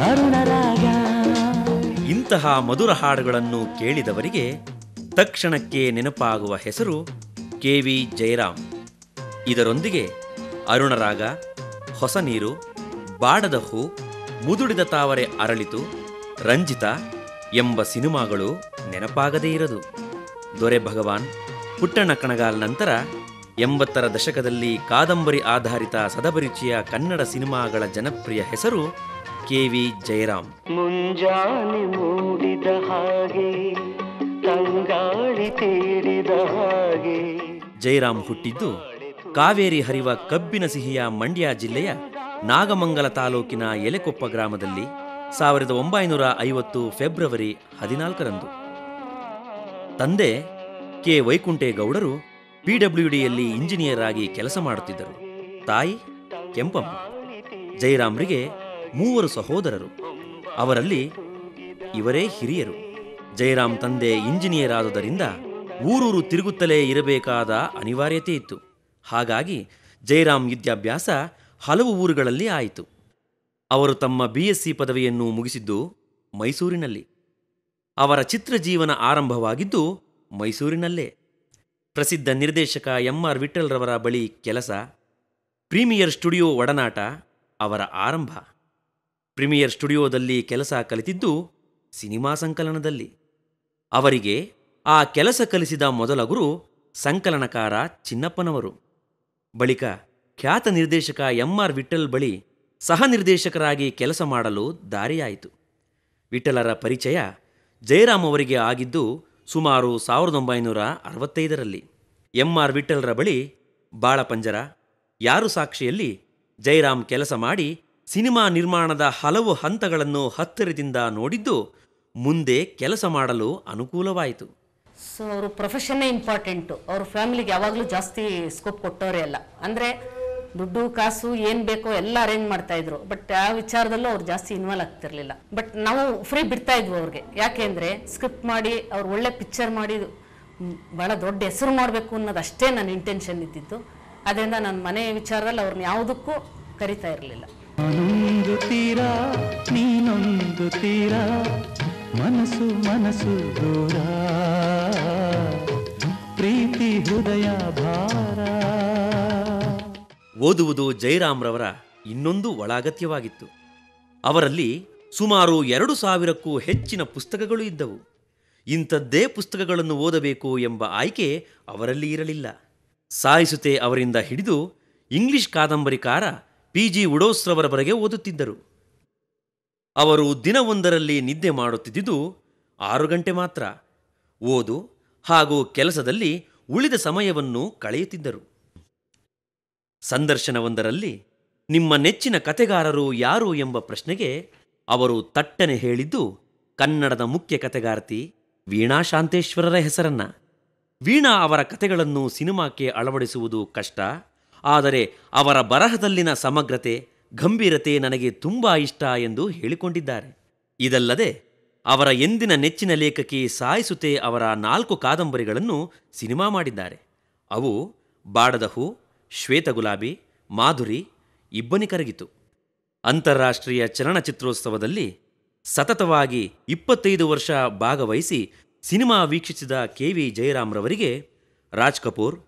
ಅರುಣರಾಗ. ಇಂತಹ ಮಧುರ ಹಾಡುಗಳನ್ನು ಕೇಳಿದವರಿಗೆ ತಕ್ಷಣಕ್ಕೆ ನೆನಪಾಗುವ ಹೆಸರು ಕೆ ವಿ ಜಯರಾಮ್. ಇದರೊಂದಿಗೆ ಅರುಣರಾಗ, ಹೊಸ ನೀರು ಬಾಡದ ಹೂ, ಮುದುಡಿದ ತಾವರೆ ಅರಳಿತು, ರಂಜಿತ ಎಂಬ ಸಿನಿಮಾಗಳು ನೆನಪಾಗದೇ ಇರದು. ದೊರೆ ಭಗವಾನ್ ಪುಟ್ಟಣ್ಣ ಕಣಗಾಲ್ ನಂತರ ಎಂಬತ್ತರ ದಶಕದಲ್ಲಿ ಕಾದಂಬರಿ ಆಧಾರಿತ ಸದಪರಿಚಯ ಕನ್ನಡ ಸಿನಿಮಾಗಳ ಜನಪ್ರಿಯ ಹೆಸರು ಕೆ ವಿ ಜಯರಾಮ್. ಮುಂಜಾನೆ ಮೂಡಿದ ಹಾಗೆ ತಂಗಾಳಿ ತೀಡಿದ ಹಾಗೆ. ಜಯರಾಮ್ ಹುಟ್ಟಿದ್ದು ಕಾವೇರಿ ಹರಿವ ಕಬ್ಬಿನ ಸಿಹಿಯ ಮಂಡ್ಯ ಜಿಲ್ಲೆಯ ನಾಗಮಂಗಲ ತಾಲೂಕಿನ ಎಲೆಕೊಪ್ಪ ಗ್ರಾಮದಲ್ಲಿ ಸಾವಿರದ ಒಂಬೈನೂರ ಐವತ್ತು ಫೆಬ್ರವರಿ ಹದಿನಾಲ್ಕರಂದು. ತಂದೆ ಕೆ ವೈಕುಂಠೇಗೌಡರು ಪಿಡಬ್ಲ್ಯೂಡಿಯಲ್ಲಿ ಇಂಜಿನಿಯರ್ ಆಗಿ ಕೆಲಸ ಮಾಡುತ್ತಿದ್ದರು. ತಾಯಿ ಕೆಂಪಮ್ಮ ಜಯರಾಮ್ರಿಗೆ ಮೂವರು ಸಹೋದರರು. ಅವರಲ್ಲಿ ಇವರೇ ಹಿರಿಯರು. ಜಯರಾಮ್ ತಂದೆ ಇಂಜಿನಿಯರ್ ಆದುದರಿಂದ ಊರೂರು ತಿರುಗುತ್ತಲೇ ಇರಬೇಕಾದ ಅನಿವಾರ್ಯತೆ ಇತ್ತು. ಹಾಗಾಗಿ ಜಯರಾಮ್ ವಿದ್ಯಾಭ್ಯಾಸ ಹಲವು ಊರುಗಳಲ್ಲಿ ಆಯಿತು. ಅವರು ತಮ್ಮ ಬಿ ಎಸ್ ಸಿ ಪದವಿಯನ್ನು ಮುಗಿಸಿದ್ದು ಮೈಸೂರಿನಲ್ಲಿ. ಅವರ ಚಿತ್ರಜೀವನ ಆರಂಭವಾಗಿದ್ದು ಮೈಸೂರಿನಲ್ಲೇ. ಪ್ರಸಿದ್ಧ ನಿರ್ದೇಶಕ ಎಂ ಆರ್ ವಿಠಲ್ರವರ ಬಳಿ ಕೆಲಸ. ಪ್ರೀಮಿಯರ್ ಸ್ಟುಡಿಯೋ ಒಡನಾಟ ಅವರ ಆರಂಭ. ಪ್ರೀಮಿಯರ್ ಸ್ಟುಡಿಯೋದಲ್ಲಿ ಕೆಲಸ ಕಲಿತಿದ್ದು ಸಿನಿಮಾ ಸಂಕಲನದಲ್ಲಿ. ಅವರಿಗೆ ಆ ಕೆಲಸ ಕಲಿಸಿದ ಮೊದಲ ಗುರು ಸಂಕಲನಕಾರ ಚಿನ್ನಪ್ಪನವರು. ಬಳಿಕ ಖ್ಯಾತ ನಿರ್ದೇಶಕ ಎಂ ಆರ್ ವಿಠಲ್ ಬಳಿ ಸಹ ನಿರ್ದೇಶಕರಾಗಿ ಕೆಲಸ ಮಾಡಲು ದಾರಿಯಾಯಿತು. ವಿಠಲರ ಪರಿಚಯ ಜಯರಾಮ್ ಅವರಿಗೆ ಆಗಿದ್ದು ಸುಮಾರು ಸಾವಿರದ ಒಂಬೈನೂರ ಅರವತ್ತೈದರಲ್ಲಿ ಎಂ ಆರ್ ವಿಠಲ್ರ ಬಳಿ ಬಾಳಪಂಜರ, ಯಾರು ಸಾಕ್ಷಿಯಲ್ಲಿ ಜೈರಾಮ್ ಕೆಲಸ ಮಾಡಿ ಸಿನಿಮಾ ನಿರ್ಮಾಣದ ಹಲವು ಹಂತಗಳನ್ನು ಹತ್ತಿರದಿಂದ ನೋಡಿದ್ದು ಮುಂದೆ ಕೆಲಸ ಮಾಡಲು ಅನುಕೂಲವಾಯಿತು. ಸೊ, ಅವರು ಪ್ರೊಫೆಷನ್ನೇ ಇಂಪಾರ್ಟೆಂಟು ಅವ್ರ ಫ್ಯಾಮಿಲಿಗೆ ಯಾವಾಗಲೂ ಜಾಸ್ತಿ ಸ್ಕೋಪ್ ಕೊಟ್ಟವರೇ ಅಲ್ಲ. ಅಂದರೆ ದುಡ್ಡು, ಕಾಸು, ಏನು ಬೇಕೋ ಎಲ್ಲ ಅರೇಂಜ್ ಮಾಡ್ತಾ ಇದ್ರು. ಬಟ್ ಆ ವಿಚಾರದಲ್ಲೂ ಅವ್ರು ಜಾಸ್ತಿ ಇನ್ವಾಲ್ವ್ ಆಗ್ತಿರ್ಲಿಲ್ಲ. ಬಟ್ ನಾವು ಫ್ರೀ ಬಿಡ್ತಾ ಇದ್ವು ಅವ್ರಿಗೆ. ಯಾಕೆಂದ್ರೆ ಸ್ಕ್ರಿಪ್ಟ್ ಮಾಡಿ, ಅವ್ರು ಒಳ್ಳೆ ಪಿಕ್ಚರ್ ಮಾಡಿ ಬಹಳ ದೊಡ್ಡ ಹೆಸರು ಮಾಡಬೇಕು ಅನ್ನೋದು ಅಷ್ಟೇ ನನ್ನ ಇಂಟೆನ್ಷನ್ ಇದ್ದಿತ್ತು ಅದರಿಂದ ನನ್ನ ಮನೆ ವಿಚಾರದಲ್ಲಿ ಅವ್ರನ್ನ ಯಾವುದಕ್ಕೂ ಕರಿತಾ ಇರಲಿಲ್ಲ. ತೀರ, ನೀನೊಂದು ತೀರಾ, ಮನಸ್ಸು ಮನಸ್ಸು ದೂರ. ಓದುವುದು ಜೈರಾಮ್ರವರ ಇನ್ನೊಂದು ಒಳಾಗತ್ಯವಾಗಿತ್ತು. ಅವರಲ್ಲಿ ಸುಮಾರು ಎರಡು ಸಾವಿರಕ್ಕೂ ಹೆಚ್ಚಿನ ಪುಸ್ತಕಗಳು ಇದ್ದವು. ಇಂಥದ್ದೇ ಪುಸ್ತಕಗಳನ್ನು ಓದಬೇಕು ಎಂಬ ಆಯ್ಕೆ ಅವರಲ್ಲಿ ಇರಲಿಲ್ಲ. ಸಾಯಿಸುತೆ ಅವರಿಂದ ಹಿಡಿದು ಇಂಗ್ಲಿಷ್ ಕಾದಂಬರಿಕಾರ ಪಿ ಜಿ ಉಡೋಸ್ರವರವರೆಗೆ ಓದುತ್ತಿದ್ದರು. ಅವರು ದಿನವೊಂದರಲ್ಲಿ ನಿದ್ದೆ ಮಾಡುತ್ತಿದ್ದುದು ಆರು ಗಂಟೆ ಮಾತ್ರ. ಓದು ಹಾಗೂ ಕೆಲಸದಲ್ಲಿ ಉಳಿದ ಸಮಯವನ್ನು ಕಳೆಯುತ್ತಿದ್ದರು. ಸಂದರ್ಶನವೊಂದರಲ್ಲಿ ನಿಮ್ಮ ನೆಚ್ಚಿನ ಕತೆಗಾರರು ಯಾರು ಎಂಬ ಪ್ರಶ್ನೆಗೆ ಅವರು ತಟ್ಟನೆ ಹೇಳಿದ್ದು ಕನ್ನಡದ ಮುಖ್ಯ ಕತೆಗಾರ್ತಿ ವೀಣಾ ಶಾಂತೇಶ್ವರರ ಹೆಸರನ್ನ. ವೀಣಾ ಅವರ ಕತೆಗಳನ್ನು ಸಿನಿಮಾಕ್ಕೆ ಅಳವಡಿಸುವುದು ಕಷ್ಟ, ಆದರೆ ಅವರ ಬರಹದಲ್ಲಿನ ಸಮಗ್ರತೆ, ಗಂಭೀರತೆ ನನಗೆ ತುಂಬಾ ಇಷ್ಟ ಎಂದು ಹೇಳಿಕೊಂಡಿದ್ದಾರೆ. ಇದಲ್ಲದೆ ಅವರ ಎಂದಿನ ನೆಚ್ಚಿನ ಲೇಖಕಿ ಸಾಯಿಸುತೆ ಅವರ ನಾಲ್ಕು ಕಾದಂಬರಿಗಳನ್ನು ಸಿನಿಮಾ ಮಾಡಿದ್ದಾರೆ. ಅವು ಬಾಡದ ಹೂ ಶ್ವೇತ ಗುಲಾಬಿ ಮಾಧುರಿ ಇಬ್ಬನಿ ಕರಗಿತು. ಅಂತಾರಾಷ್ಟ್ರೀಯ ಚಲನಚಿತ್ರೋತ್ಸವದಲ್ಲಿ ಸತತವಾಗಿ ಇಪ್ಪತ್ತೈದು ವರ್ಷ ಭಾಗವಹಿಸಿ ಸಿನಿಮಾ ವೀಕ್ಷಿಸಿದ ಕೆ ವಿ ಜಯರಾಮ್ರವರಿಗೆ ರಾಜ್ ಕಪೂರ್,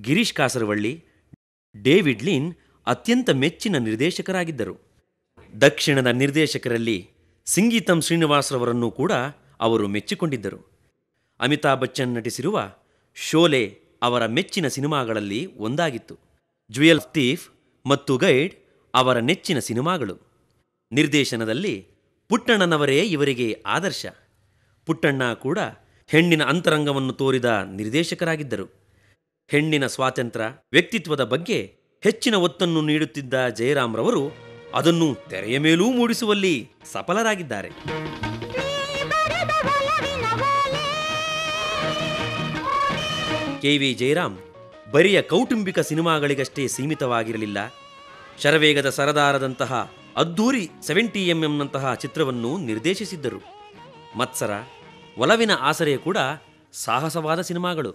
ಗಿರೀಶ್ ಕಾಸರವಳ್ಳಿ, ಡೇವಿಡ್ ಲೀನ್ ಅತ್ಯಂತ ಮೆಚ್ಚಿನ ನಿರ್ದೇಶಕರಾಗಿದ್ದರು. ದಕ್ಷಿಣದ ನಿರ್ದೇಶಕರಲ್ಲಿ ಸಿಂಗೀತಂ ಶ್ರೀನಿವಾಸರವರನ್ನೂ ಕೂಡ ಅವರು ಮೆಚ್ಚಿಕೊಂಡಿದ್ದರು. ಅಮಿತಾಬ್ ಬಚ್ಚನ್ ನಟಿಸಿರುವ ಶೋಲೆ ಅವರ ಮೆಚ್ಚಿನ ಸಿನಿಮಾಗಳಲ್ಲಿ ಒಂದಾಗಿತ್ತು. ಜುಯಲ್ ಥೀಫ್ ಮತ್ತು ಗೈಡ್ ಅವರ ನೆಚ್ಚಿನ ಸಿನಿಮಾಗಳು. ನಿರ್ದೇಶನದಲ್ಲಿ ಪುಟ್ಟಣ್ಣನವರೇ ಇವರಿಗೆ ಆದರ್ಶ. ಪುಟ್ಟಣ್ಣ ಕೂಡ ಹೆಣ್ಣಿನ ಅಂತರಂಗವನ್ನು ತೋರಿದ ನಿರ್ದೇಶಕರಾಗಿದ್ದರು. ಹೆಣ್ಣಿನ ಸ್ವಾತಂತ್ರ್ಯ ವ್ಯಕ್ತಿತ್ವದ ಬಗ್ಗೆ ಹೆಚ್ಚಿನ ಒತ್ತನ್ನು ನೀಡುತ್ತಿದ್ದ ಜಯರಾಮ್ರವರು ಅದನ್ನು ತೆರೆಯ ಮೇಲೂ ಮೂಡಿಸುವಲ್ಲಿ ಸಫಲರಾಗಿದ್ದಾರೆ. ಕೆ ವಿ ಜಯರಾಮ್ ಬರಿಯ ಕೌಟುಂಬಿಕ ಸಿನಿಮಾಗಳಿಗಷ್ಟೇ ಸೀಮಿತವಾಗಿರಲಿಲ್ಲ. ಶರವೇಗದ ಸರದಾರದಂತಹ ಅದ್ಧೂರಿ ಸೆವೆಂಟಿ ಎಂಎಂನಂತಹ ಚಿತ್ರವನ್ನು ನಿರ್ದೇಶಿಸಿದ್ದರು. ಮತ್ಸರ, ಒಲವಿನ ಆಸರೆ ಕೂಡ ಸಾಹಸವಾದ ಸಿನಿಮಾಗಳು.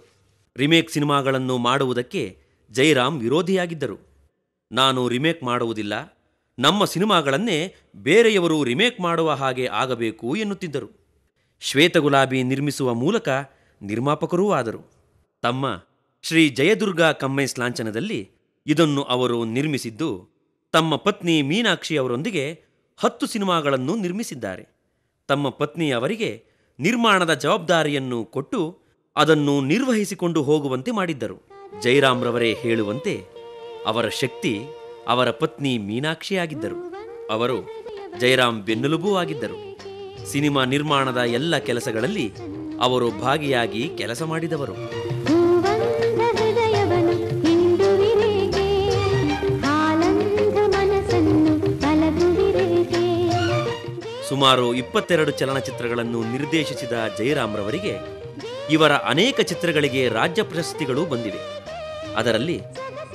ರಿಮೇಕ್ ಸಿನಿಮಾಗಳನ್ನು ಮಾಡುವುದಕ್ಕೆ ಜೈರಾಮ್ ವಿರೋಧಿಯಾಗಿದ್ದರು. ನಾನು ರಿಮೇಕ್ ಮಾಡುವುದಿಲ್ಲ. ನಮ್ಮ ಸಿನಿಮಾಗಳನ್ನೇ ಬೇರೆಯವರು ರಿಮೇಕ್ ಮಾಡುವ ಹಾಗೆ ಆಗಬೇಕು ಎನ್ನುತ್ತಿದ್ದರು. ಶ್ವೇತಗುಲಾಬಿ ನಿರ್ಮಿಸುವ ಮೂಲಕ ನಿರ್ಮಾಪಕರೂ ಆದರು. ತಮ್ಮ ಶ್ರೀ ಜಯದುರ್ಗಾ ಕಮ್ಮೈಸ್ ಲಾಂಛನದಲ್ಲಿ ಇದನ್ನು ಅವರು ನಿರ್ಮಿಸಿದ್ದು, ತಮ್ಮ ಪತ್ನಿ ಮೀನಾಕ್ಷಿ ಅವರೊಂದಿಗೆ ಹತ್ತು ಸಿನಿಮಾಗಳನ್ನು ನಿರ್ಮಿಸಿದ್ದಾರೆ. ತಮ್ಮ ಪತ್ನಿ ಅವರಿಗೆ ನಿರ್ಮಾಣದ ಜವಾಬ್ದಾರಿಯನ್ನು ಕೊಟ್ಟು ಅದನ್ನು ನಿರ್ವಹಿಸಿಕೊಂಡು ಹೋಗುವಂತೆ ಮಾಡಿದ್ದರು. ಜಯರಾಮ್ರವರೇ ಹೇಳುವಂತೆ ಅವರ ಶಕ್ತಿ ಅವರ ಪತ್ನಿ ಮೀನಾಕ್ಷಿಯಾಗಿದ್ದರು ಅವರು ಜಯರಾಮ್ ಬೆನ್ನೆಲುಬೂ ಆಗಿದ್ದರು. ಸಿನಿಮಾ ನಿರ್ಮಾಣದ ಎಲ್ಲ ಕೆಲಸಗಳಲ್ಲಿ ಅವರು ಭಾಗಿಯಾಗಿ ಕೆಲಸ ಮಾಡಿದವರು. ಸುಮಾರು ಇಪ್ಪತ್ತೆರಡು ಚಲನಚಿತ್ರಗಳನ್ನು ನಿರ್ದೇಶಿಸಿದ ಜಯರಾಮ್ರವರಿಗೆ ಇವರ ಅನೇಕ ಚಿತ್ರಗಳಿಗೆ ರಾಜ್ಯ ಪ್ರಶಸ್ತಿಗಳು ಬಂದಿವೆ. ಅದರಲ್ಲಿ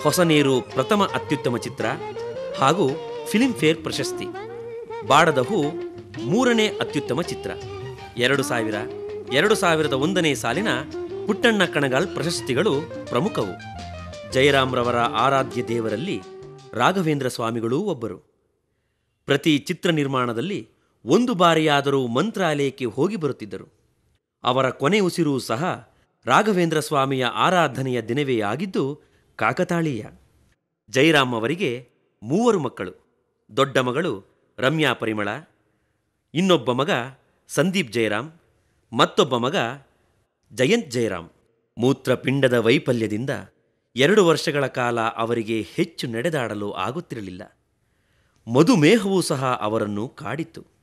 ಹೊಸನೀರು ಪ್ರಥಮ ಅತ್ಯುತ್ತಮ ಚಿತ್ರ ಹಾಗೂ ಫಿಲ್ಮ್ಫೇರ್ ಪ್ರಶಸ್ತಿ, ಬಾಡದ ಹೂ ಮೂರನೇ ಅತ್ಯುತ್ತಮ ಚಿತ್ರ. ಎರಡು ಸಾವಿರ, ಎರಡು ಸಾವಿರದ ಒಂದನೇ ಸಾಲಿನ ಪುಟ್ಟಣ್ಣ ಕಣಗಾಲ್ ಪ್ರಶಸ್ತಿಗಳು ಪ್ರಮುಖವು. ಜಯರಾಮ್ರವರ ಆರಾಧ್ಯ ದೇವರಲ್ಲಿ ರಾಘವೇಂದ್ರ ಸ್ವಾಮಿಗಳೂ ಒಬ್ಬರು. ಪ್ರತಿ ಚಿತ್ರ ನಿರ್ಮಾಣದಲ್ಲಿ ಒಂದು ಬಾರಿಯಾದರೂ ಮಂತ್ರಾಲಯಕ್ಕೆ ಹೋಗಿ ಬರುತ್ತಿದ್ದರು. ಅವರ ಕೊನೆ ಉಸಿರು ಸಹ ರಾಘವೇಂದ್ರ ಸ್ವಾಮಿಯ ಆರಾಧನೆಯ ದಿನವೇ ಆಗಿದ್ದು ಕಾಕತಾಳೀಯ. ಜೈರಾಮ್ ಅವರಿಗೆ ಮೂವರು ಮಕ್ಕಳು, ದೊಡ್ಡ ಮಗಳು ರಮ್ಯಾ ಪರಿಮಳ, ಇನ್ನೊಬ್ಬ ಮಗ ಸಂದೀಪ್ ಜಯರಾಮ್ ಮತ್ತೊಬ್ಬ ಮಗ ಜಯಂತ್ ಜಯರಾಮ್ ಮೂತ್ರಪಿಂಡದ ವೈಫಲ್ಯದಿಂದ ಎರಡು ವರ್ಷಗಳ ಕಾಲ ಅವರಿಗೆ ಹೆಚ್ಚು ನಡೆದಾಡಲು ಆಗುತ್ತಿರಲಿಲ್ಲ. ಮಧುಮೇಹವೂ ಸಹ ಅವರನ್ನು ಕಾಡಿತ್ತು.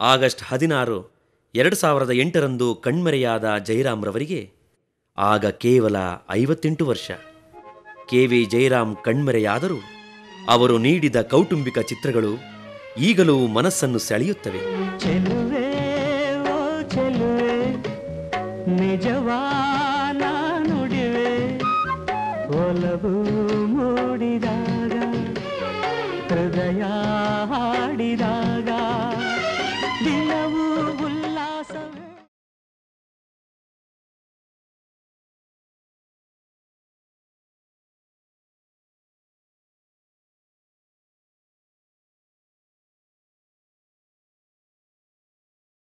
ಆಗಸ್ಟ್ ಹದಿನಾರು, ಎರಡು ಸಾವಿರದ ಎಂಟರಂದು ಕಣ್ಮರೆಯಾದ ಜಯರಾಮ್ರವರಿಗೆ ಆಗ ಕೇವಲ ಐವತ್ತೆಂಟು ವರ್ಷ. ಕೆ ವಿ ಜೈರಾಮ್ ಕಣ್ಮರೆಯಾದರೂ ಅವರು ನೀಡಿದ ಕೌಟುಂಬಿಕ ಚಿತ್ರಗಳು ಈಗಲೂ ಮನಸ್ಸನ್ನು ಸೆಳೆಯುತ್ತವೆ. ಹೃದಯ ಹಾಡಿದಾಗ.